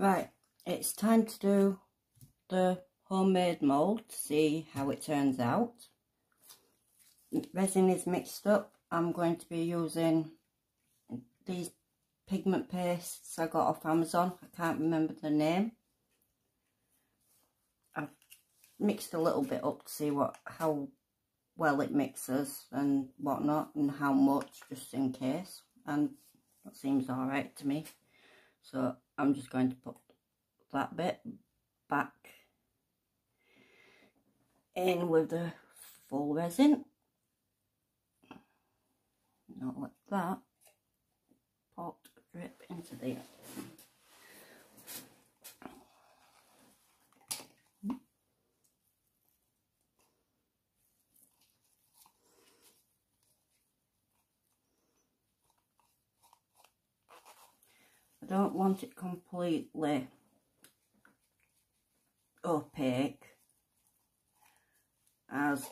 Right, it's time to do the homemade mould to see how it turns out. Resin is mixed up. I'm going to be using these pigment pastes I got off Amazon. I can't remember the name. I've mixed a little bit up to see what how well it mixes and whatnot and how much just in case and that seems alright to me so I'm just going to put that bit back in with the full resin. Not like that. Pot drip into there. I don't want it completely opaque as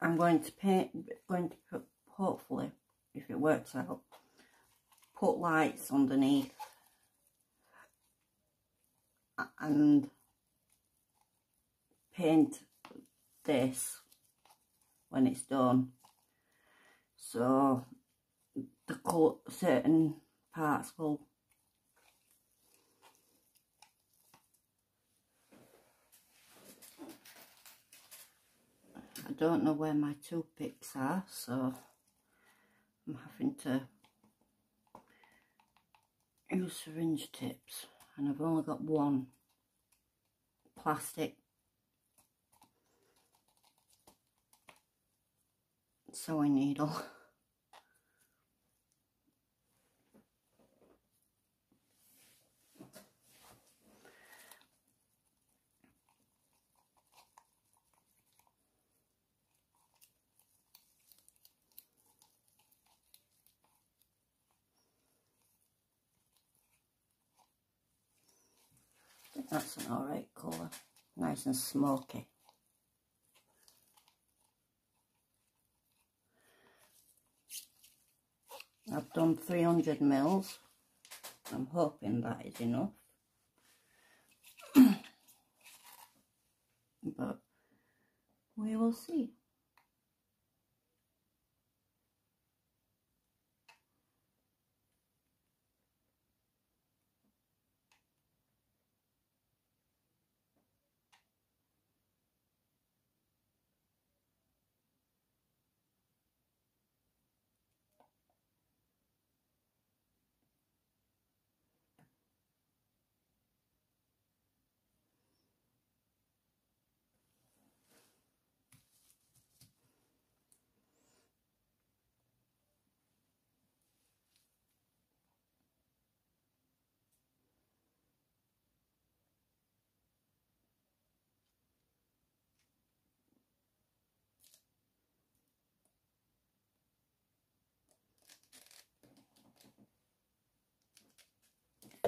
I'm going to paint, going to put, hopefully, if it works out, put lights underneath and paint this when it's done. So the colour, certain parts will I don't know where my toothpicks are so I'm having to use syringe tips and I've only got one plastic. Sewing needle That's an alright colour. Nice and smoky. I've done 300 mils. I'm hoping that is enough. but we will see.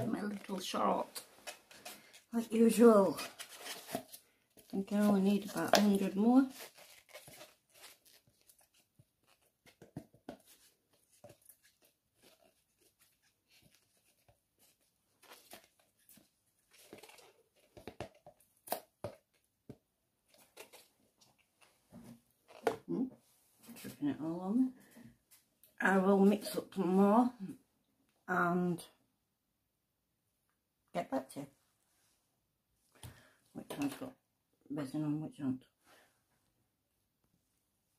My little short. Like usual. I think I only need about 100 more. Hmm, dripping it all on. Me. I will mix up some more and get back to. Which one's got on which one?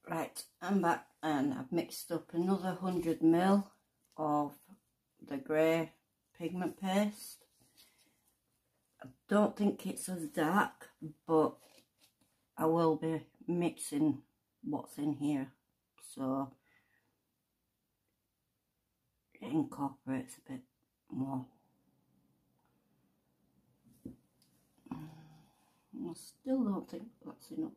Right, I'm back and I've mixed up another 100 ml of the grey pigment paste. I don't think it's as dark, but I will be mixing what's in here. So it incorporates a bit more. I still don't think that's enough.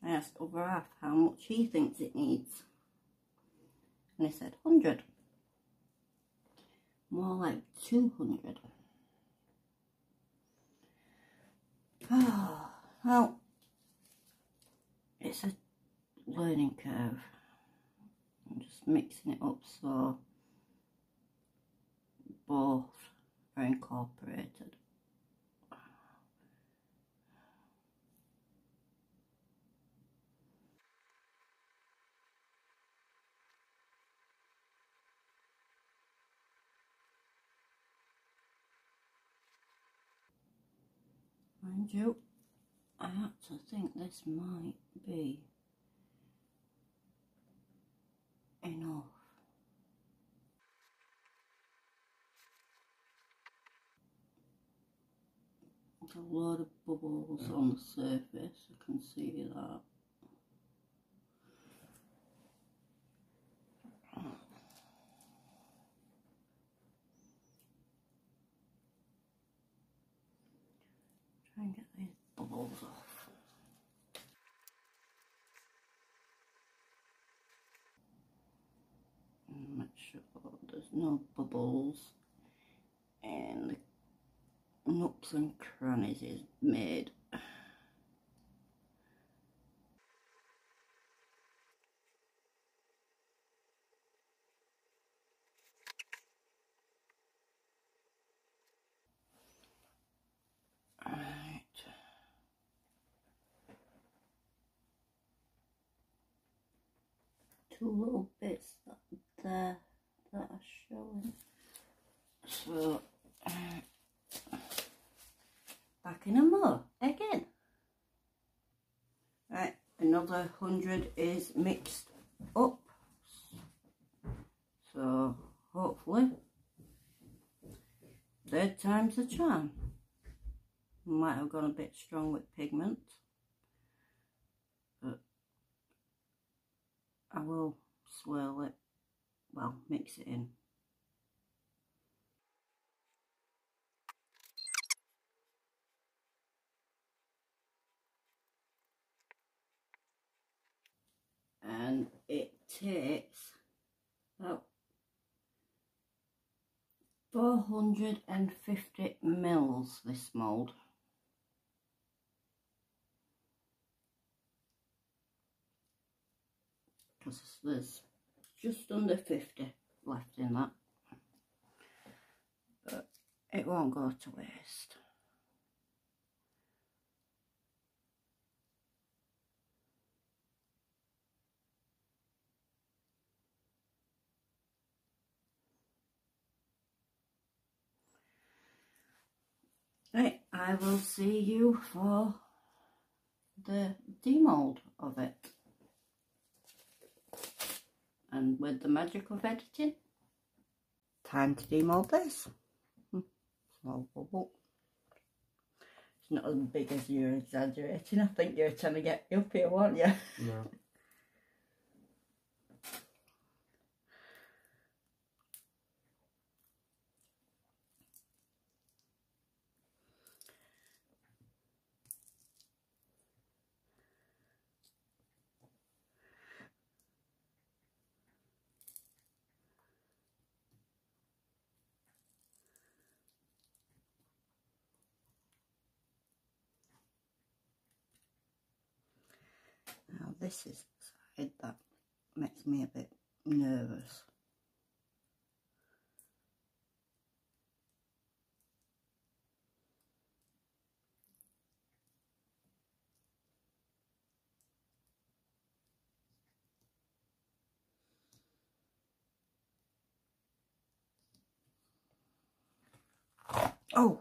I asked over half how much he thinks it needs. And he said 100. More like 200. Oh, well, it's a learning curve. Mixing it up so both are incorporated. Mind you, I actually think this might be enough. There's a lot of bubbles on the surface, I can see that. Try and get these bubbles off. No bubbles. And nooks and crannies is made. Two little bits that there that are showing. So uh, back in a more again. Right, another hundred is mixed up. So hopefully third time's a charm. Might have gone a bit strong with pigment. But I will swirl it, well mix it in. and it takes about 450 mils this mould because there's just under 50 left in that but it won't go to waste Right, I will see you for the demold of it. And with the magic of editing, time to demold this. Hmm, small bubble. It's not as big as you're exaggerating. I think you're trying to get up here, aren't you? No. this is the side that makes me a bit nervous. Oh!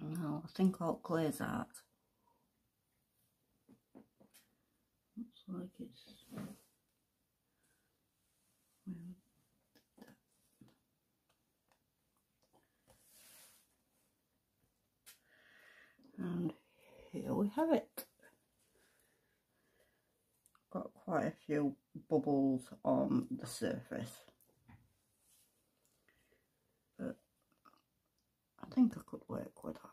No, I think all clay's art. Looks like it's and here we have it. Got quite a few bubbles on the surface. But I think I could work with that.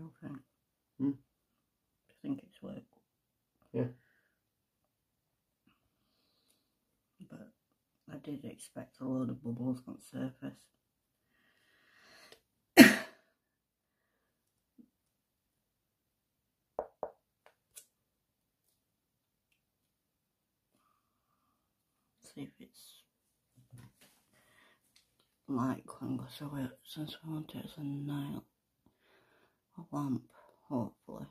You think? Hmm? Do you think it's work? Yeah. But I did expect a load of bubbles on the surface. See if it's light can go so it since we want it as a nail a lamp hopefully.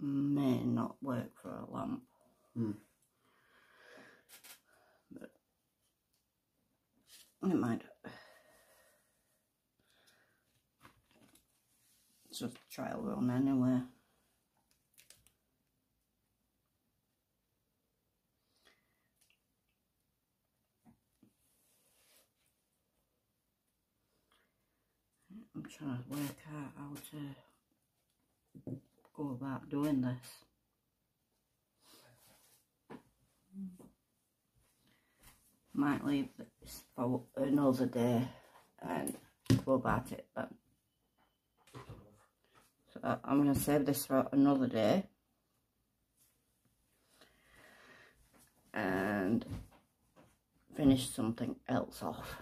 May not work for a lamp Hmm. but it might it's just a trial run anyway I'm trying to work out how to go about doing this. Might leave this for another day and go about it then. So I'm going to save this for another day. And finish something else off.